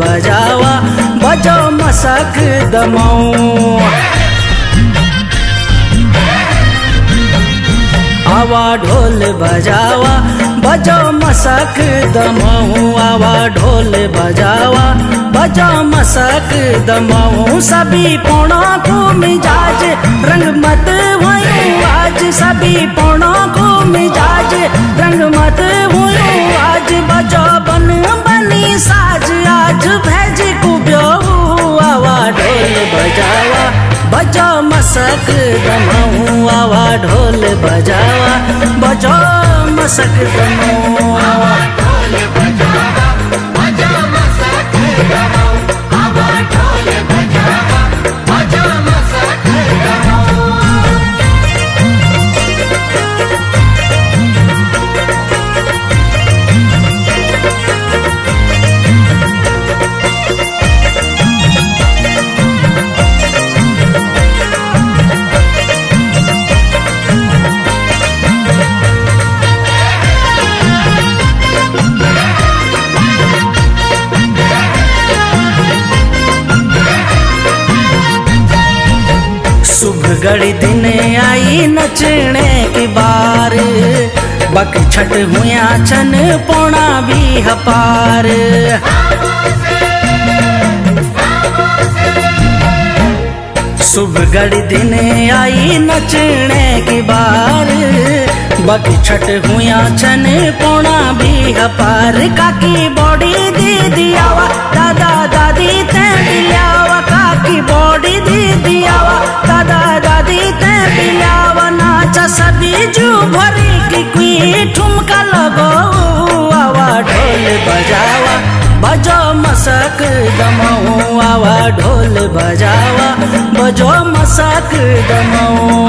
बजावा बजो मसक दमाऊ। आवा ढोल बजावा बजो मसक दमाऊ। आवा ढोल बजावा बजो मसक दमाऊ। सभी पोणों को मिजाज रंग मत हुई आज सभी पोणों को मिजाज रंग मसक दमाऊ आवा ढोल बजावा बजो मसक दमाऊ शुभ घड़ी दिन आई नचने की बार। बक छठ हुआ छन, पोणा भी हपार। शुभ घड़ी दिन आई नचने की बार। बक छठ हुआ छन, पोणा भी हपार। काकी बॉडी दी दियावा, दादा दादी ते दियावा। काकी बॉडी दी दियावा, दादा लगो आवा ढोल बजावा बजो मसक दमाऊ आवा ढोल बजावा बजो मसक दमाऊ।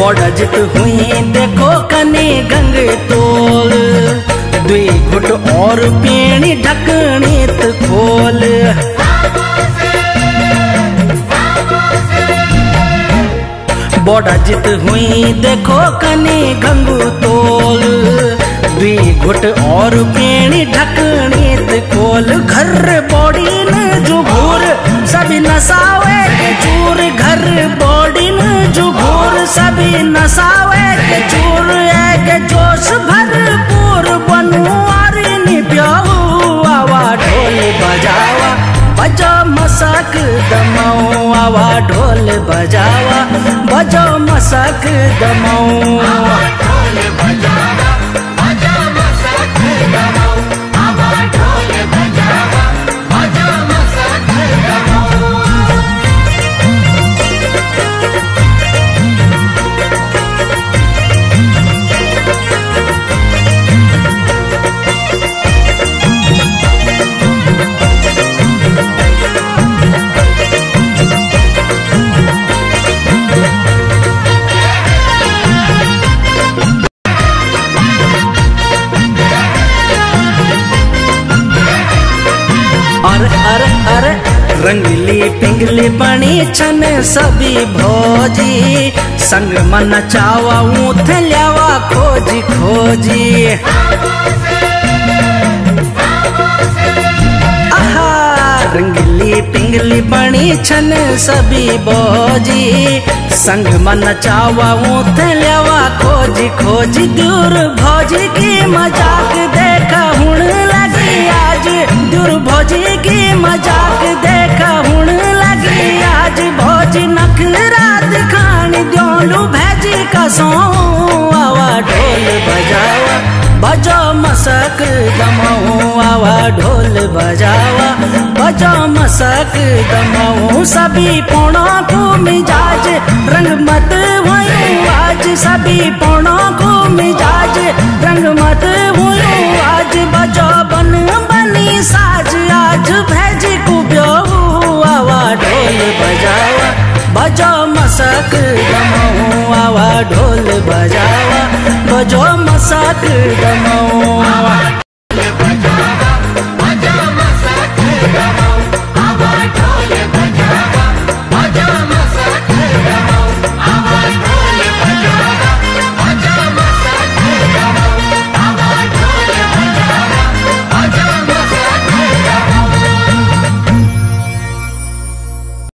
बड़ा जित हुई, देखो कने गंग तोल। दुई घुट और पेणी ढकनी खोल। बड़ा जित हुई, देखो कने गंगू तोल। दुई घुट और पेणी ढकनी खोल। घर बॉडी सभी नसावे के चूर के जोश भरपूर बनवारी निब्याऊ आवा ढोल बजावा। बजो मसक दमाऊ, आवा ढोल बजावा। बजो मसक दमाऊ अरे पिंगली बनी छन सभी भोजी। संग मन चावा ऊथ ल्यावा खोजी खोजी। रंगली पिंगली बनी छन सभी भोजी। संग मन चावा ऊथ ल्यावा खोजी खोजी। दूर भोजी की मज़ाक देखा हुण लगी आज। दूर भोजी की मज़ाक देखा भोजी नखरा दिखान द्योलू भेजी कसो आवा ढोल बजावा, बजो मसक दमाऊ। आवा ढोल बजावा, बजो मसक दमाऊ। सभी पोणों को मिजाज रंग मत हुई आज लगी पौना को मिजाज रंग मत हुयो आज बजो बन बनी साज, आज भेज बजो मसक आवा ढोल बजावा। बजो मसक आवा। ढोल बजावा बजो मसक दमवा